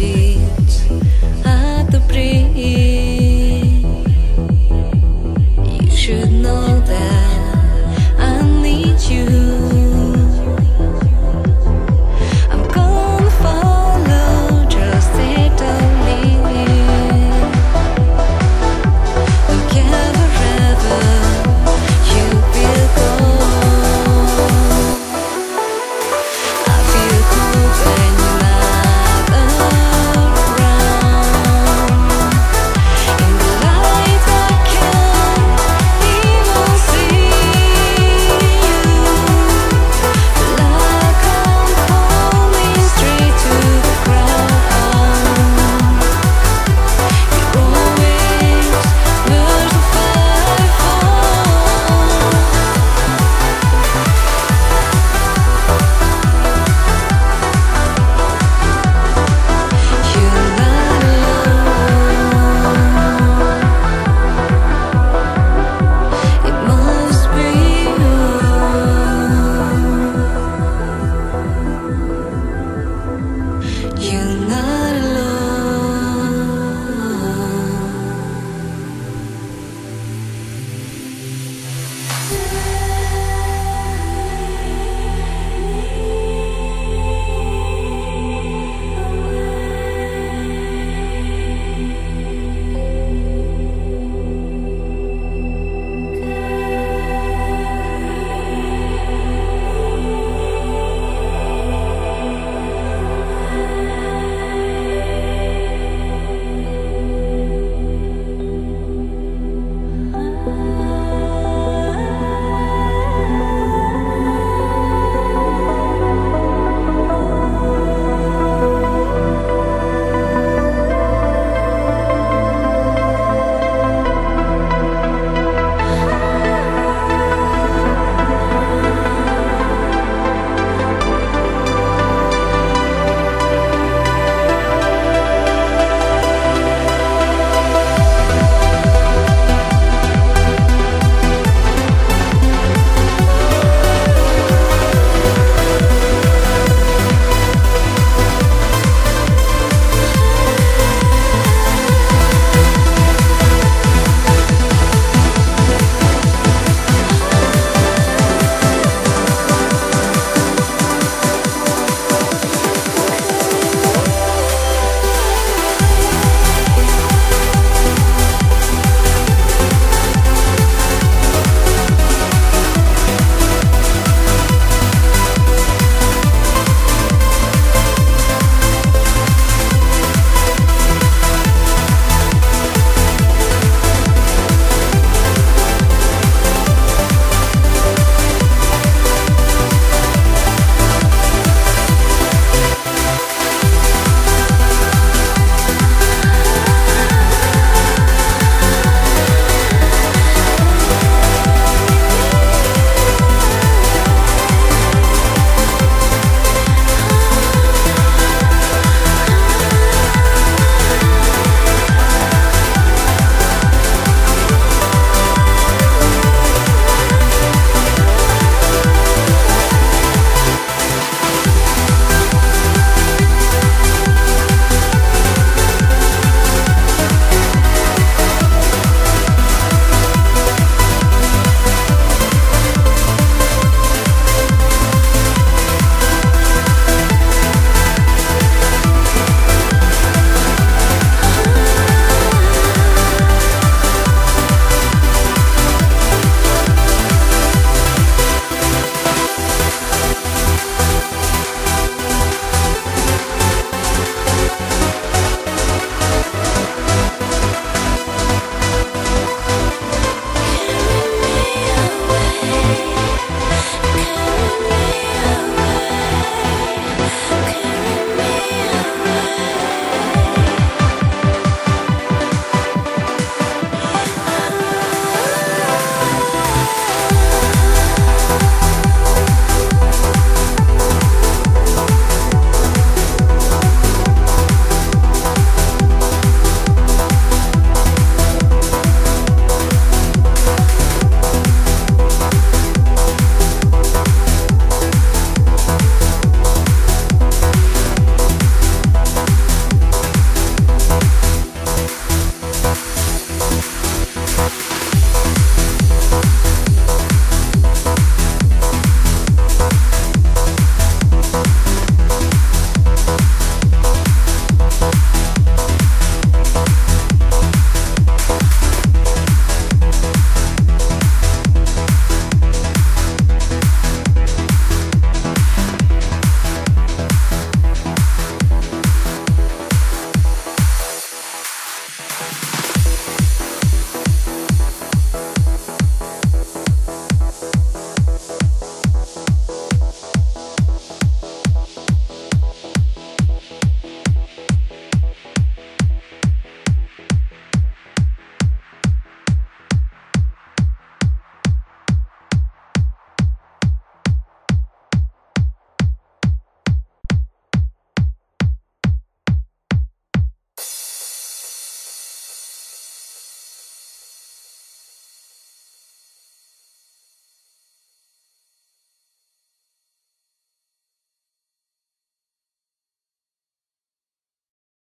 see.